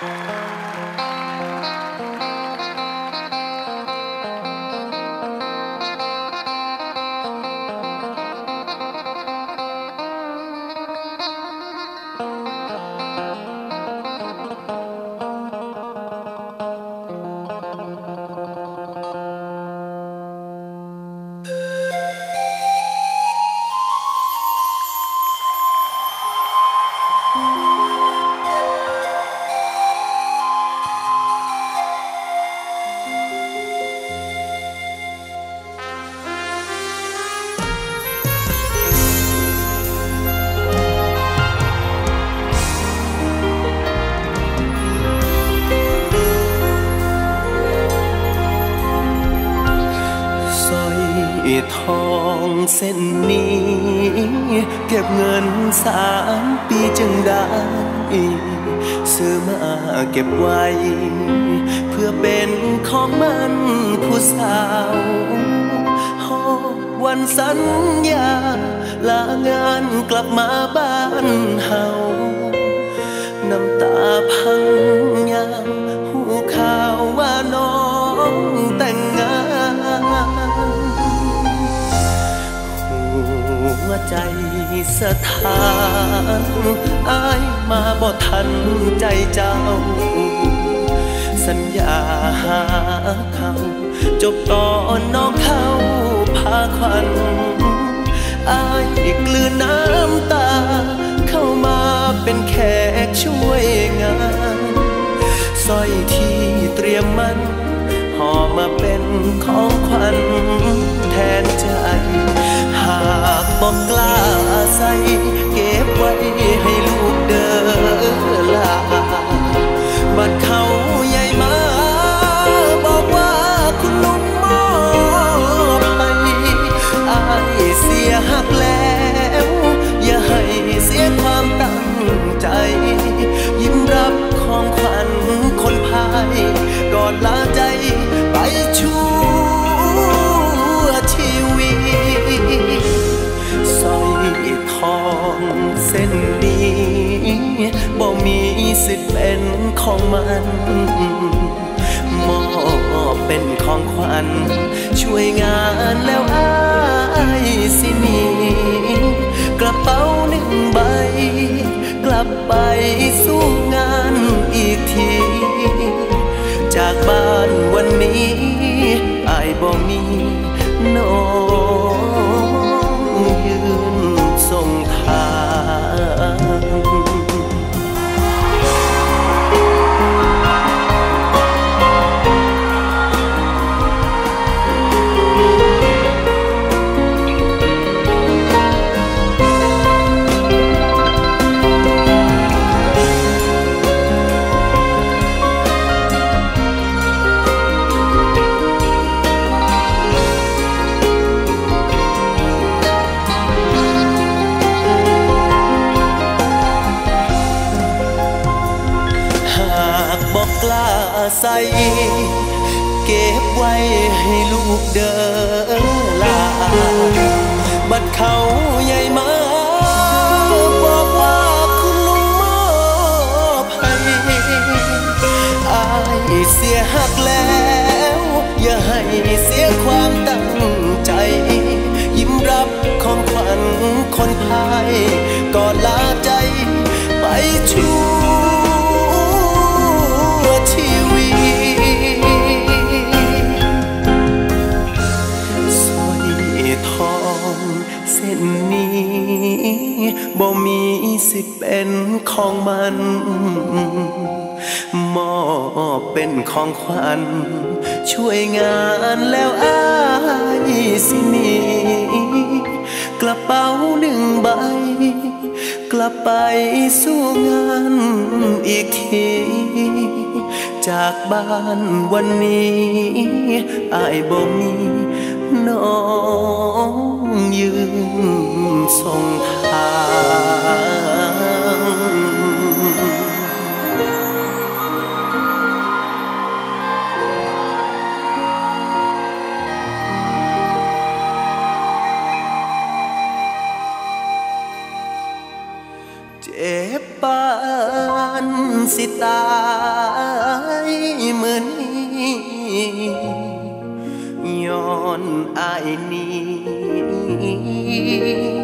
ส เส้นนี้ เก็บเงินสามปีจึงได้ ซื้อมาเก็บไว้ เพื่อเป็นของมันผู้สาวฮอดวันสัญญา ลางานกลับมาบ้านเฮาน้ำตา ใจสถานอายมาบ่ทันใจเจ้า สัญญาหาเขาจบตอนน้องเขาพาควันอายกลืนน้ำตา เข้ามาเป็นแขกช่วยงานสร้อยที่เตรียมมัน หอมาเป็นของขวัญแทนใจ หากบอกกล้าใส่เก็บไว้ให้ลูกเดินลาบัดเขาใหญ่มาบอกว่าคุณลุงมอบให้อาย สิทธิ์เป็นของมันมอบเป็นของขวัญ ช่วยงานแล้วอายสิหนีกระเป๋าหนึ่งใบ กลับไปสู้งานอีกที จากบ้านวันนี้อายบ่มี ใส่เก็บไว้ให้ลูกเดินลาบัดเขาใหญ่มาบอกว่าคุณลุงมอบให้อายเสียหักแล้ว อย่าให้เสียความตั้งใจ ยิ้มรับของขวัญคนพายก่อนลาใจไปชั่ว ส้นนี้บ่มีสิทธิ์เป็นของมันมอบเป็นของขวัญช่วยงานแล้วอายสินีกระเป๋าหนึ่งใบกลับไปสู้งานอีกทีจากบ้านวันนี้อายบ่มีน้อง งทางเจ็บปานสิตายมือนี้ย้อนอายนี้